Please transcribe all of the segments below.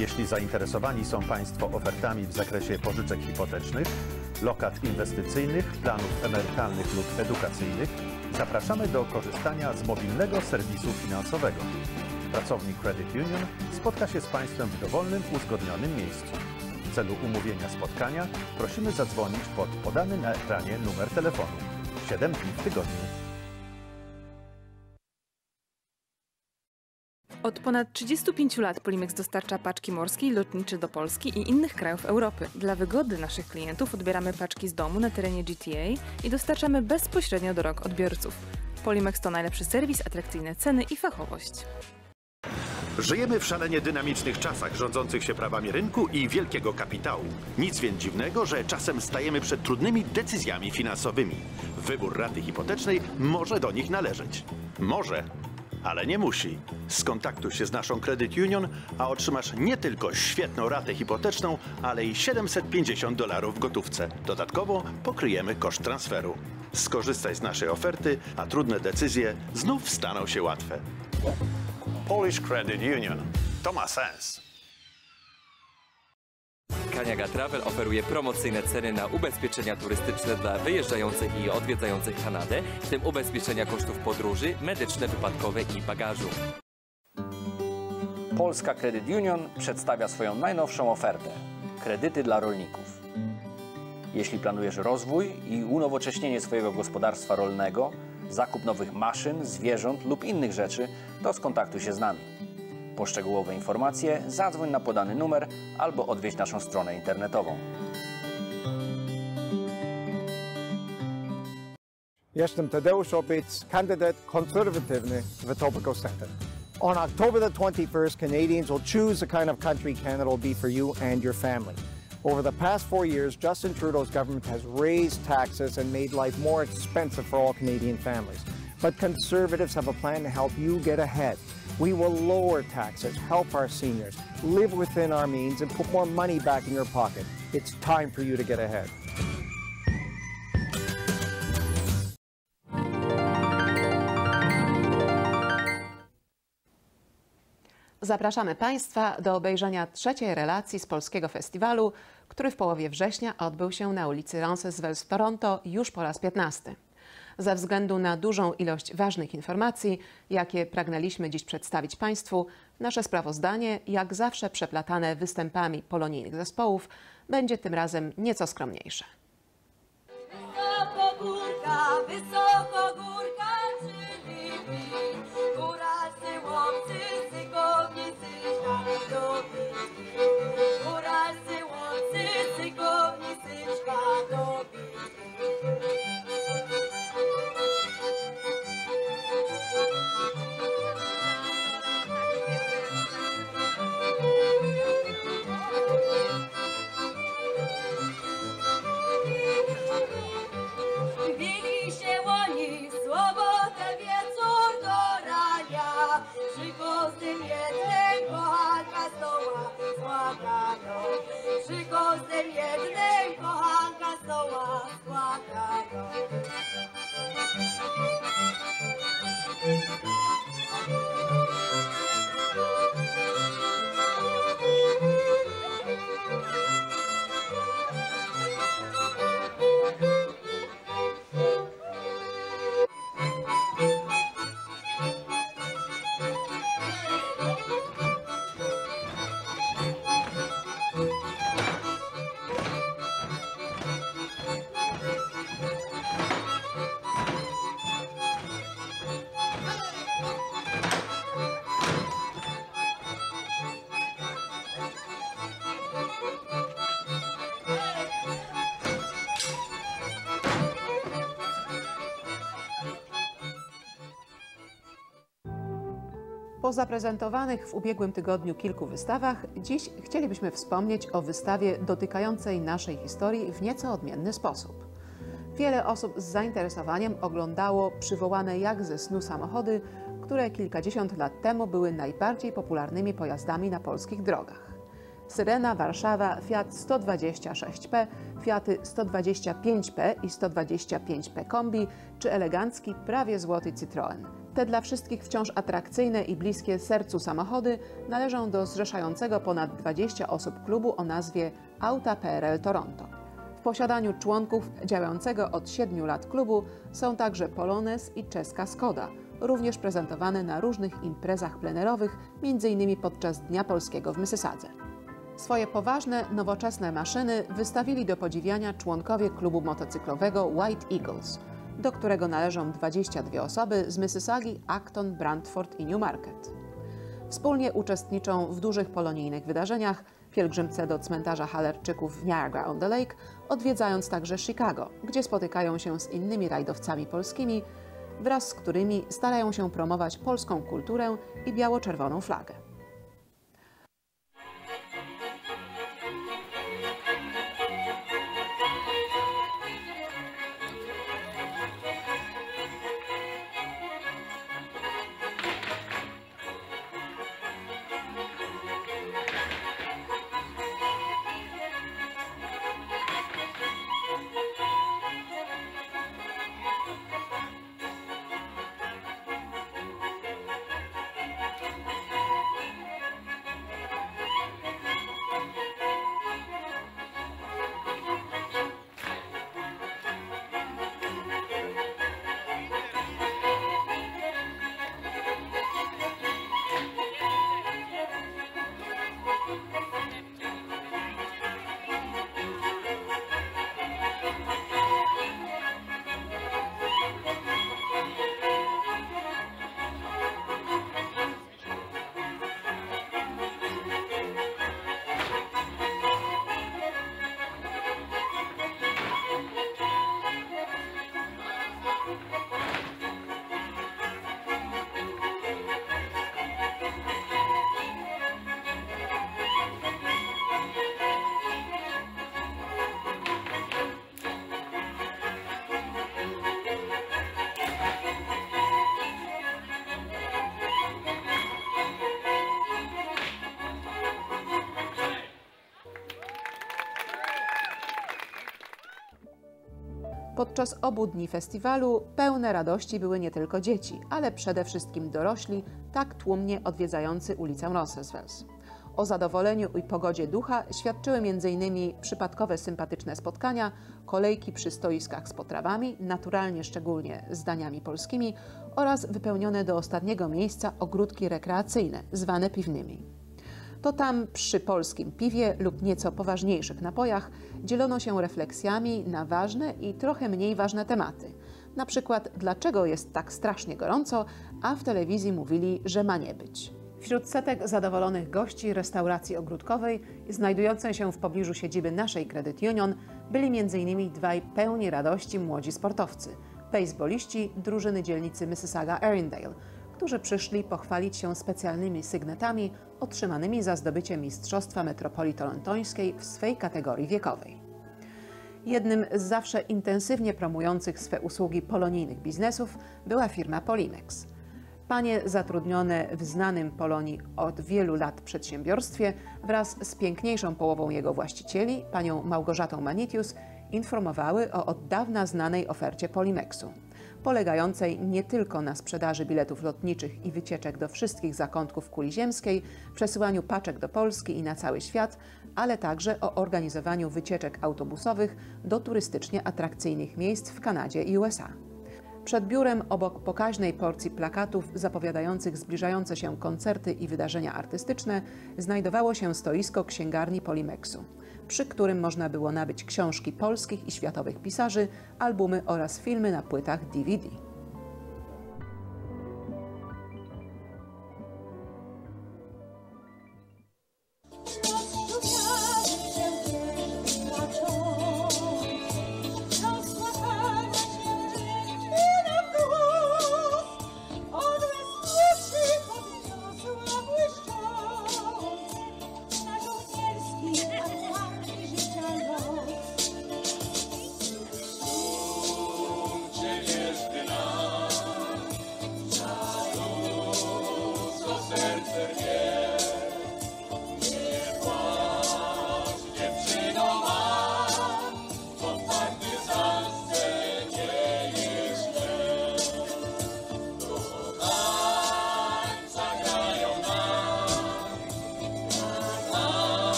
Jeśli zainteresowani są Państwo ofertami w zakresie pożyczek hipotecznych, lokat inwestycyjnych, planów emerytalnych lub edukacyjnych, zapraszamy do korzystania z mobilnego serwisu finansowego. Pracownik Credit Union spotka się z Państwem w dowolnym, uzgodnionym miejscu. W celu umówienia spotkania prosimy zadzwonić pod podany na ekranie numer telefonu 7 dni w tygodniu. Od ponad 35 lat Polimex dostarcza paczki morskie i lotnicze do Polski i innych krajów Europy. Dla wygody naszych klientów odbieramy paczki z domu na terenie GTA i dostarczamy bezpośrednio do rąk odbiorców. Polimex to najlepszy serwis, atrakcyjne ceny i fachowość. Żyjemy w szalenie dynamicznych czasach rządzących się prawami rynku i wielkiego kapitału. Nic więc dziwnego, że czasem stajemy przed trudnymi decyzjami finansowymi. Wybór raty hipotecznej może do nich należeć. Może, ale nie musi. Skontaktuj się z naszą Credit Union, a otrzymasz nie tylko świetną ratę hipoteczną, ale i 750 dolarów w gotówce. Dodatkowo pokryjemy koszt transferu. Skorzystaj z naszej oferty, a trudne decyzje znów staną się łatwe. Polish Credit Union. To ma sens. Kaniaga Travel oferuje promocyjne ceny na ubezpieczenia turystyczne dla wyjeżdżających i odwiedzających Kanadę, w tym ubezpieczenia kosztów podróży, medyczne, wypadkowe i bagażu. Polska Credit Union przedstawia swoją najnowszą ofertę kredyty dla rolników. Jeśli planujesz rozwój i unowocześnienie swojego gospodarstwa rolnego, zakup nowych maszyn, zwierząt lub innych rzeczy, to skontaktuj się z nami. Po szczegółowe informacje zadzwoń na podany numer albo odwiedź naszą stronę internetową. Jestem Tadeusz Opic, kandydat konserwatywny w Etobicoke Center. On October the 21st, Canadians will choose the kind of country Canada will be for you and your family. Over the past four years, Justin Trudeau's government has raised taxes and made life more expensive for all Canadian families. But Conservatives have a plan to help you get ahead. We will lower taxes, help our seniors, live within our means, and put more money back in your pocket. It's time for you to get ahead. Zapraszamy Państwa do obejrzenia trzeciej relacji z polskiego festiwalu, który w połowie września odbył się na ulicy Roncesvalles w Toronto już po raz 15. Ze względu na dużą ilość ważnych informacji, jakie pragnęliśmy dziś przedstawić Państwu, nasze sprawozdanie, jak zawsze przeplatane występami polonijnych zespołów, będzie tym razem nieco skromniejsze. Wysoko Po zaprezentowanych w ubiegłym tygodniu kilku wystawach, dziś chcielibyśmy wspomnieć o wystawie dotykającej naszej historii w nieco odmienny sposób. Wiele osób z zainteresowaniem oglądało przywołane jak ze snu samochody, które kilkadziesiąt lat temu były najbardziej popularnymi pojazdami na polskich drogach. Syrena, Warszawa, Fiat 126P, Fiaty 125P i 125P Kombi czy elegancki, prawie złoty Citroën. Te dla wszystkich wciąż atrakcyjne i bliskie sercu samochody należą do zrzeszającego ponad 20 osób klubu o nazwie Auta PRL Toronto. W posiadaniu członków działającego od 7 lat klubu są także Polones i czeska Skoda, również prezentowane na różnych imprezach plenerowych, m.in. podczas Dnia Polskiego w Mississadze. Swoje poważne, nowoczesne maszyny wystawili do podziwiania członkowie klubu motocyklowego White Eagles, do którego należą 22 osoby z Mississaugi, Acton, Brantford i Newmarket. Wspólnie uczestniczą w dużych polonijnych wydarzeniach, pielgrzymce do cmentarza Halerczyków w Niagara-on-the-Lake, odwiedzając także Chicago, gdzie spotykają się z innymi rajdowcami polskimi, wraz z którymi starają się promować polską kulturę i biało-czerwoną flagę. Podczas obu dni festiwalu pełne radości były nie tylko dzieci, ale przede wszystkim dorośli, tak tłumnie odwiedzający ulicę Roncesvalles. O zadowoleniu i pogodzie ducha świadczyły m.in. przypadkowe sympatyczne spotkania, kolejki przy stoiskach z potrawami, naturalnie szczególnie z daniami polskimi oraz wypełnione do ostatniego miejsca ogródki rekreacyjne, zwane piwnymi. To tam przy polskim piwie lub nieco poważniejszych napojach dzielono się refleksjami na ważne i trochę mniej ważne tematy. Na przykład, dlaczego jest tak strasznie gorąco, a w telewizji mówili, że ma nie być. Wśród setek zadowolonych gości restauracji ogródkowej, znajdującej się w pobliżu siedziby naszej Credit Union, byli m.in. dwaj pełni radości młodzi sportowcy, bejsboliści drużyny dzielnicy Mississauga Erindale, którzy przyszli pochwalić się specjalnymi sygnetami otrzymanymi za zdobycie Mistrzostwa Metropolii Torontońskiej w swej kategorii wiekowej. Jednym z zawsze intensywnie promujących swe usługi polonijnych biznesów była firma Polimex. Panie zatrudnione w znanym Polonii od wielu lat przedsiębiorstwie wraz z piękniejszą połową jego właścicieli, panią Małgorzatą Manitius, informowały o od dawna znanej ofercie Polimexu polegającej nie tylko na sprzedaży biletów lotniczych i wycieczek do wszystkich zakątków kuli ziemskiej, przesyłaniu paczek do Polski i na cały świat, ale także o organizowaniu wycieczek autobusowych do turystycznie atrakcyjnych miejsc w Kanadzie i USA. Przed biurem, obok pokaźnej porcji plakatów zapowiadających zbliżające się koncerty i wydarzenia artystyczne, znajdowało się stoisko księgarni Polimexu przy którym można było nabyć książki polskich i światowych pisarzy, albumy oraz filmy na płytach DVD.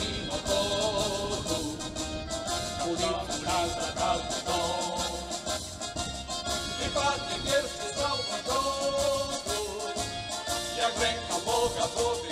Brasil todo, bonito casa Calcutó. E parte Deus te salva todo, e a greca boca pobre.